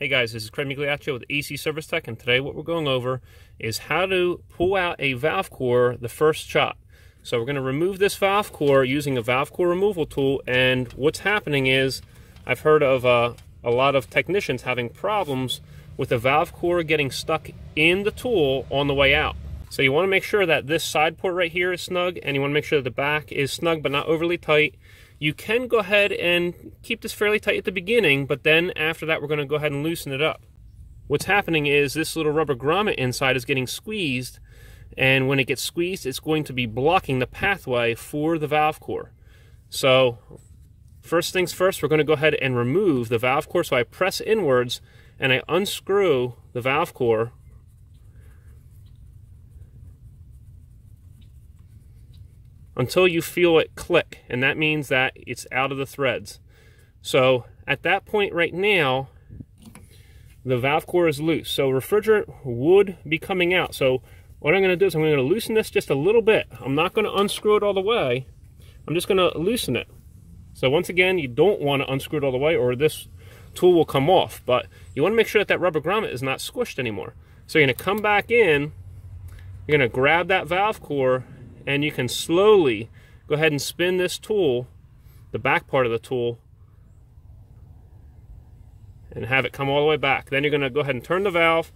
Hey guys, this is Craig Migliaccio with AC Service Tech, and today what we're going over is how to pull out a valve core the first shot. So we're going to remove this valve core using a valve core removal tool, and what's happening is I've heard of uh, a lot of technicians having problems with the valve core getting stuck in the tool on the way out. So you want to make sure that this side port right here is snug, and you want to make sure that the back is snug but not overly tight. You can go ahead and keep this fairly tight at the beginning, but then after that, we're going to go ahead and loosen it up. What's happening is this little rubber grommet inside is getting squeezed, and when it gets squeezed, it's going to be blocking the pathway for the valve core. So first things first, we're going to go ahead and remove the valve core. So I press inwards and I unscrew the valve core until you feel it click, and that means that it's out of the threads. So at that point right now, the valve core is loose. So refrigerant would be coming out. So what I'm going to do is I'm going to loosen this just a little bit. I'm not going to unscrew it all the way. I'm just going to loosen it. So once again, you don't want to unscrew it all the way or this tool will come off. But you want to make sure that that rubber grommet is not squished anymore. So you're going to come back in, you're going to grab that valve core and you can slowly go ahead and spin this tool, the back part of the tool, and have it come all the way back. Then you're going to go ahead and turn the valve.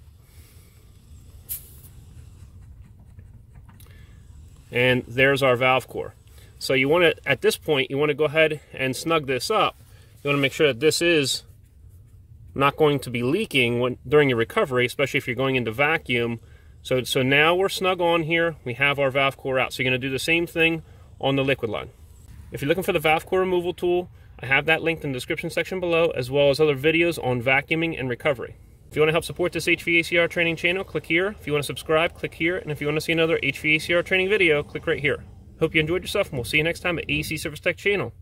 And there's our valve core. So you want to, at this point, you want to go ahead and snug this up. You want to make sure that this is not going to be leaking when, during your recovery, especially if you're going into vacuum so, so now we're snug on here. We have our valve core out. So you're going to do the same thing on the liquid line. If you're looking for the valve core removal tool, I have that linked in the description section below, as well as other videos on vacuuming and recovery. If you want to help support this HVACR training channel, click here. If you want to subscribe, click here. And if you want to see another HVACR training video, click right here. Hope you enjoyed yourself, and we'll see you next time at AC Service Tech channel.